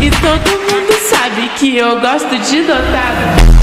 E todo mundo sabe que eu gosto de dotado.